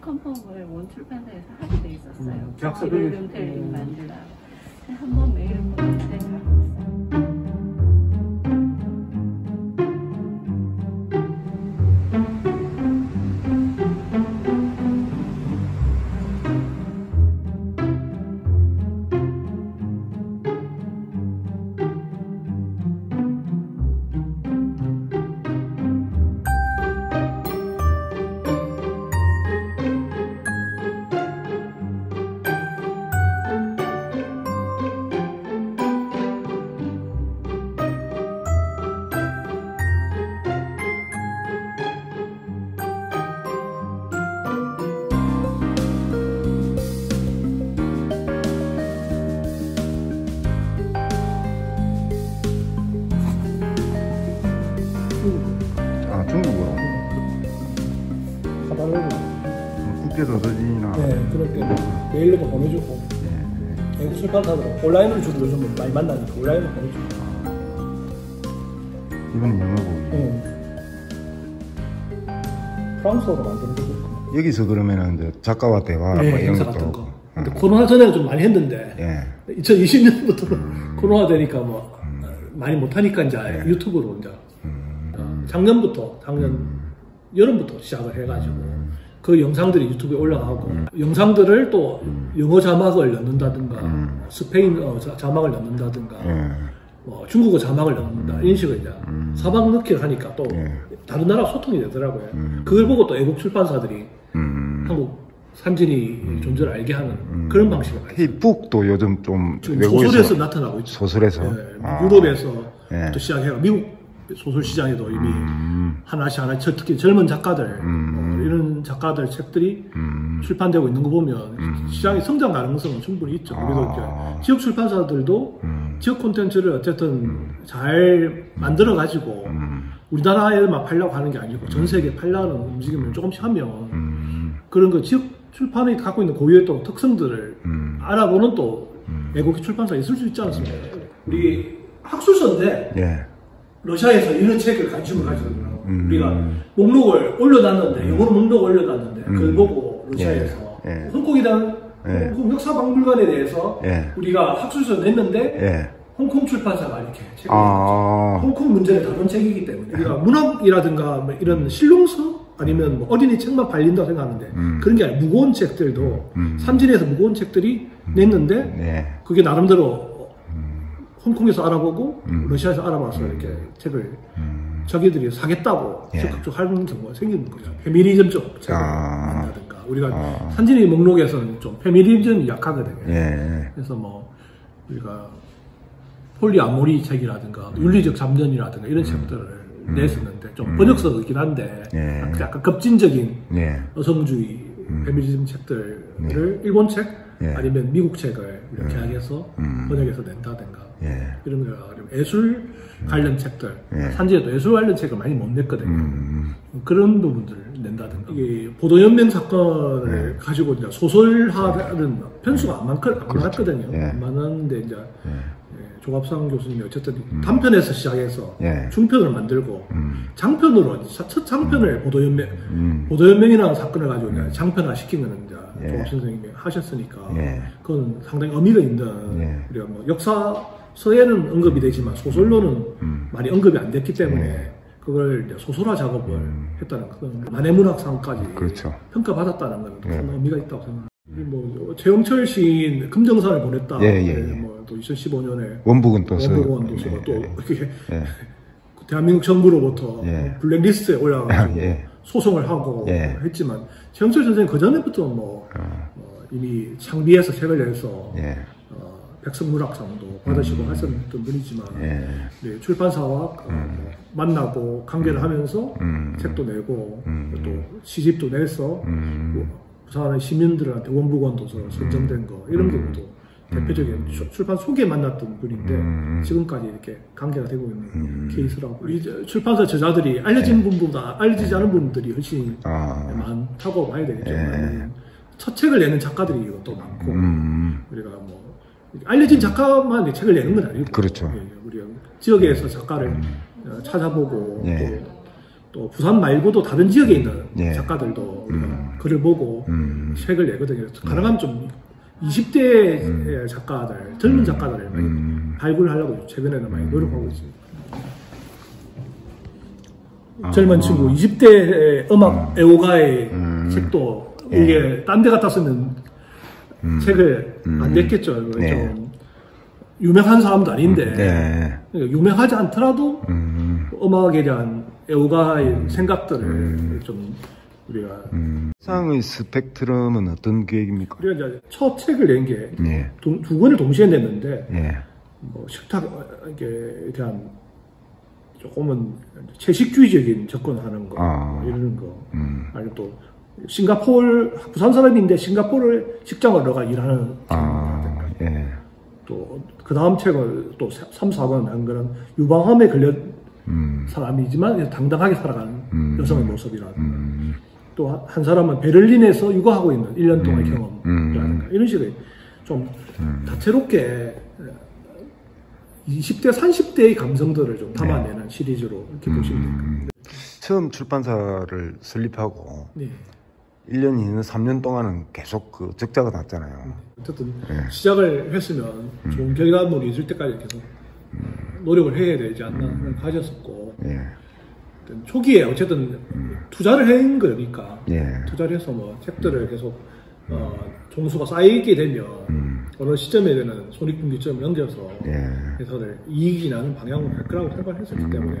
컨펌을 원출판사에서 하게 돼 있었어요. 음, 계약서 이름텔링 음. 만들라고. 한번 메일을 잘 없어요. 국제 도서진이나. 네 그렇게 메일로도 보내주고. 예, 외국 출판사들 온라인으로 주로 요즘 많이 만나니까 온라인으로 보내주고. 이건 영어고 네. 프랑스어로 만드는 있고. 여기서 그러면은 이제 작가와 대화 뭐 네, 이런 행사 것도 거. 근데 코로나 전에는 좀 많이 했는데. 예. 2020년부터 음. 코로나 되니까 뭐 많이 못하니까 이제 네. 유튜브로 이제. 음. 어, 작년부터 작년 여름부터 시작을 해가지고 그 영상들이 유튜브에 올라가고 음. 영상들을 또 영어 자막을 넣는다든가 스페인어 자- 자막을 넣는다든가 예. 뭐 중국어 자막을 넣는다 이런 식으로 이제 사방 넣기를 하니까 또 예. 다른 나라 소통이 되더라고요. 그걸 보고 또 외국 출판사들이 음. 한국 산진이 존재를 알게 하는 그런 방식을 많이 이 북도 요즘 좀 소설에서 나타나고 있죠. 소설에서 예, 아. 유럽에서 예. 또 시작해가 미국 소설 시장에도 이미 음. 하나씩 하나씩 특히 젊은 작가들 음. 어, 이런 작가들 책들이 음. 출판되고 있는 거 보면 시장의 성장 가능성은 충분히 있죠. 그리고 아. 이제 지역 출판사들도 음. 지역 콘텐츠를 어쨌든 잘 만들어 가지고 음. 우리나라에만 팔려고 하는 게 아니고 전 세계에 팔려는 움직임을 조금씩 하면 음. 그런 그 지역 출판이 갖고 있는 고유의 또 특성들을 음. 알아보는 또 외국 출판사 있을 수 있지 않습니까? 우리 학술서인데 예. 러시아에서 이런 책을 관심을 가지거든요. 음. 우리가 목록을 올려놨는데 영어로 목록을 올려놨는데 그걸 보고 러시아에서 예. 예. 홍콩이란 예. 홍콩 역사 박물관에 대해서 예. 우리가 학술서 냈는데 예. 홍콩 출판사가 이렇게 책을 아. 홍콩 문제를 다룬 책이기 때문에 우리가 문학이라든가 뭐 이런 실용서 아니면 뭐 어린이 책만 발린다고 생각하는데 그런 게 아니라 무거운 책들도 음. 삼진에서 무거운 책들이 냈는데 네. 그게 나름대로 홍콩에서 알아보고 음. 러시아에서 알아봐서 이렇게 책을 자기들이 사겠다고 예. 적극적으로 하는 경우가 생기는 거죠. 페미니즘 쪽 책을 아. 만든다든가 우리가 아. 산진의 목록에서는 좀 페미니즘이 약하거든요. 예. 그래서 뭐 우리가 폴리아모리 책이라든가 윤리적 잠전이라든가 이런 책들을 냈었는데 좀 번역서이긴 한데 예. 약간 급진적인 예. 여성주의 페미니즘 책들을 일본 책 예. 아니면 미국 책을 이렇게 하게해서 번역해서 낸다든가 예. 이런 거 예술 관련 책들 예. 산지에도 예술 관련 책을 많이 못 냈거든요. 음. 그런 부분들을 낸다든가 이게 보도연맹 사건을 가지고 이제 소설화는 편수가 안, 많, 안 많았거든요. 예. 안 많았는데 이제 예, 조갑상 교수님이 어쨌든 단편에서 시작해서 예. 중편을 만들고 장편으로 첫, 첫 장편을 보도연맹 음. 보도연맹이라는 사건을 가지고 이제 장편화 시킨 거는 이제 예. 조갑 선생님이 하셨으니까 예. 그건 상당히 의미가 있는 예. 우리가 뭐 역사 서에는 언급이 되지만 소설로는 많이 언급이 안 됐기 때문에 예. 그걸 소설화 작업을 했다는 그런 만해문학상까지 음. 그렇죠. 평가받았다는 건큰 예. 의미가 있다고 생각합니다. 뭐 최영철 시인 금정산을 보냈다. 예, 예, 예. 뭐또 2015년에 원북은 또 써. 원복원 도서가 예, 또 예. 이렇게 예. 대한민국 정부로부터 예. 블랙리스트에 올라가서 예. 소송을 하고 예. 했지만 최영철 선생님 그 전에부터 뭐 어, 이미 창비해서 책을 내서 백성문학상도 받으시고 하셨던 분이지만 예. 네, 출판사와 어, 뭐 만나고 관계를 하면서 음. 책도 내고 음. 또 시집도 내서 음. 뭐 부산의 시민들한테 원부관 도서 선정된 거 이런 경우도 대표적인 출- 출판 속에 만났던 분인데 음. 지금까지 이렇게 관계가 되고 있는 케이스라고 우리 이제 출판사 저자들이 알려진 분보다 알려지지 않은 분들이 훨씬 아. 많다고 봐야 되겠죠. 예. 아니면 첫 책을 내는 작가들이 또 많고 음. 우리가 뭐 알려진 작가만 책을 내는 건 아니고 그렇죠. 예, 우리가 지역에서 작가를 어, 찾아보고 예. 또 부산 말고도 다른 지역에 있는 예. 작가들도 음. 글을 보고 음. 책을 내거든요. 가능하면 좀 20대 작가들, 젊은 작가들을 많이 음. 발굴하려고 최근에는 많이 노력하고 있습니다. 젊은 친구 20대 음악 애호가의 책도 이게 딴데 갖다 쓰면 책을 안 냈겠죠. 네. 좀 유명한 사람도 아닌데 네. 그러니까 유명하지 않더라도 음. 음악에 대한 애호가의 생각들을 좀 우리가 상의 스펙트럼은 어떤 계획입니까? 우리가 이제 첫 책을 낸게두 예. 권을 동시에 냈는데 예. 뭐 식탁에 대한 조금은 채식주의적인 접근하는 거 아. 뭐 이런 거 음. 아니면 또 싱가포르 부산 사람인데 싱가포르 직장을 들어가 일하는 아, 예. 또그 다음 책을 또 3, 4번 한 거는 유방암에 걸린 음. 사람이지만 당당하게 살아가는 음. 여성의 모습이라든가 음. 또한 사람은 베를린에서 육아하고 있는 1년 동안 경험이라든가 이런 식의 좀 다채롭게 20대, 30대의 감성들을 좀 담아내는 시리즈로 이렇게 보시면 됩니다. 처음 출판사를 설립하고 네. 1년, 2년, 3년 동안은 계속 그 적자가 났잖아요. 어쨌든 네. 시작을 했으면 좋은 결과물이 있을 때까지 계속 노력을 해야 되지 않나 하는 가졌었고 예. 초기에 어쨌든 투자를 한 거니까 예. 투자를 해서 뭐 책들을 계속 어, 종수가 쌓이게 되면 음. 어느 시점에는 손익분기점을 넘겨서 예. 회사들 이익이 나는 방향으로 할 거라고 생각을 했었기 때문에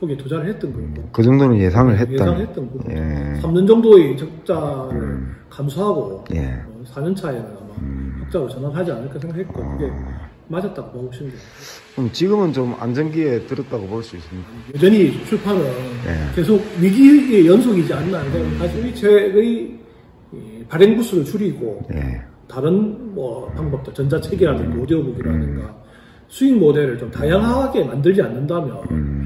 초기에 투자를 했던 거고 그 정도는 예상을 했다. 예상했던 거고 예. 3년 정도의 적자를 감수하고 예. 어, 4년 차에는 아마 적자로 전환하지 않을까 생각했고 그게 맞았다고 보고 싶네요. 그럼 지금은 좀 안정기에 들었다고 볼 수 있습니다. 여전히 출판은 예. 계속 위기의 연속이지 않나. 그러니까 사실 이 책의 이 발행 부수를 줄이고 예. 다른 뭐 방법들 전자책이라든가 오디오북이라든가 수익 모델을 좀 다양하게 만들지 않는다면 음.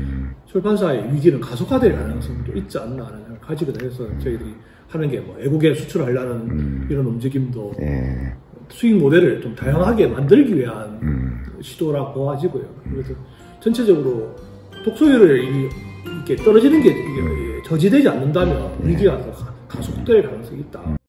출판사의 위기는 가속화될 가능성도 있지 않나 하는 생각을 가지게 해서 저희들이 하는 게 뭐 외국에 수출하려는 이런 움직임도 예. 수익 모델을 좀 다양하게 만들기 위한 음. 시도라고 보아지고요. 그래서 전체적으로 독서율을 이- 이렇게 떨어지는 게 저지되지 않는다면 위기가 더 가- 가속될 가능성이 있다.